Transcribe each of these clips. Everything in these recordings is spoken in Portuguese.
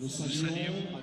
Nous saluons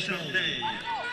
Richard Day.